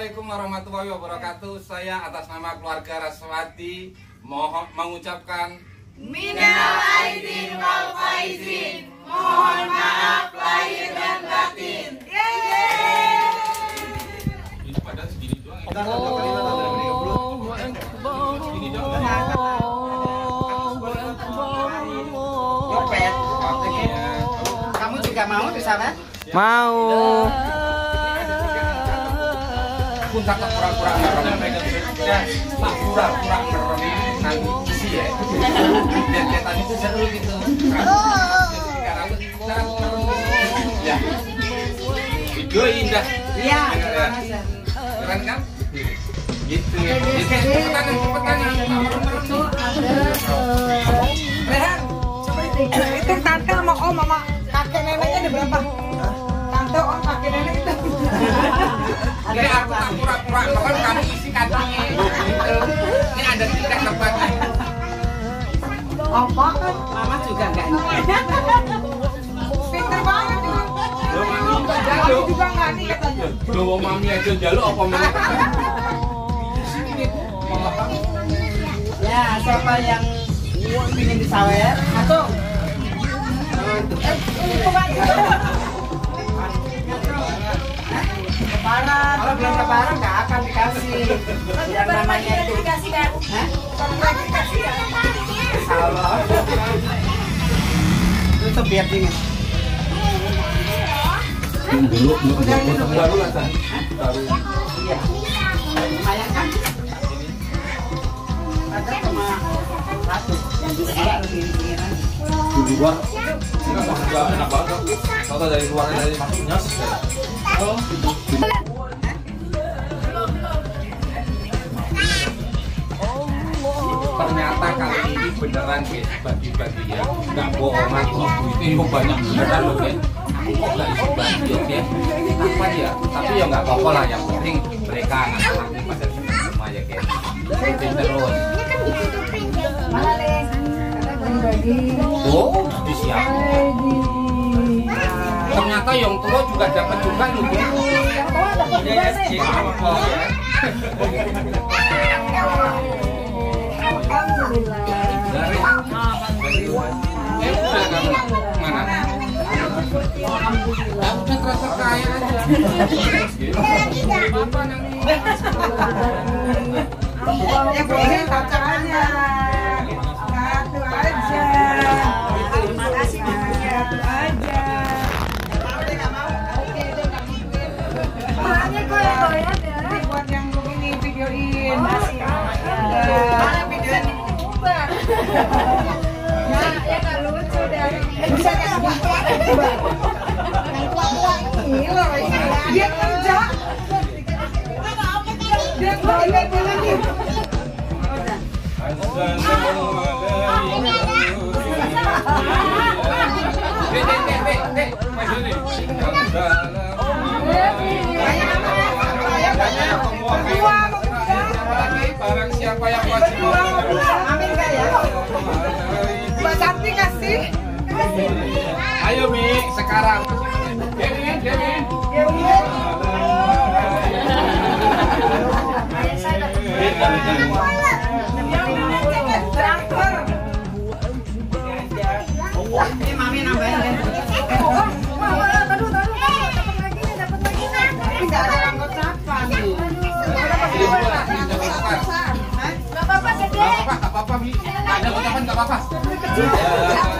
Assalamualaikum warahmatullahi wabarakatuh. Saya atas nama keluarga Raswati mohon mengucapkan Minal aidin wal faizin. Mohon maaf lahir dan batin. ini pada segini doang. Allahu Akbar. Allahu Akbar. Nyopet. Kamu juga mau di sana? Mau. Pun tak pura-pura merem dan tak pura-pura merem nanti ya. Lihat-lihatan itu seru gitu. Sekarang kita ya. Video indah. Iya. Keren kan? Gitu ya. Jadi aku tak pura-pura merem kamu isi kantongnya. Gitu. Ini ada tiga tempatnya. Apa kan? Mama juga enggak Pinter banget tuh. Lo mami jaluk. juga enggak nih katanya. Lo mami aja jaluk apa mau? Ya, siapa yang ingin disawer? Satu. Eh, Lebaran, kalau belum lebaran nggak akan dikasih. Yang namanya itu. Hah? Salah. Tutup biar dingin. Dulu, dulu, dulu, baru lah. Baru. Iya. Lumayan kan? Ada cuma satu. Enggak lebih Ternyata kali ini beneran guys bagi-bagi ya. Nggak itu banyak loh kok nggak ya ya. Tapi ya nggak apa-apa lah yang penting mereka anak-anaknya pada semua ya guys ikutin terus oh ternyata yang tua juga dapat juga loh guys ya, ya, ya. dari eh udah kamu mana ya udah terasa kaya aja apa nangis boleh Dia kerja. Dia maju nih. Barang siapa yang ya? Kasih. Ayo Mi, sekarang. Ini mami nambahin apa-apa, gak apa-apa Mi. Ada gak apa-apa.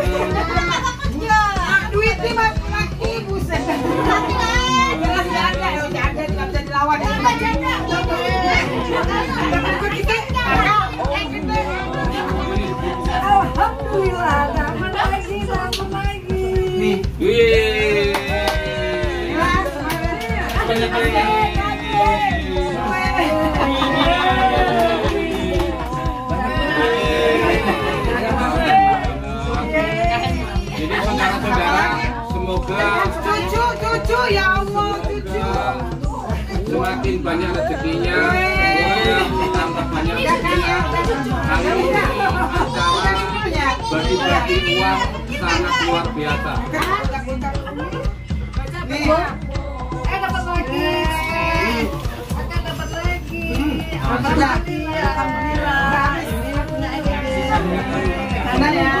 banyak rezekinya, tambah banyak rezekinya. Kali ini acara bagi-bagi uang sangat luar biasa. Nih. Eh dapat lagi. Akan dapat lagi. Dapat lagi. Alhamdulillah. Ya.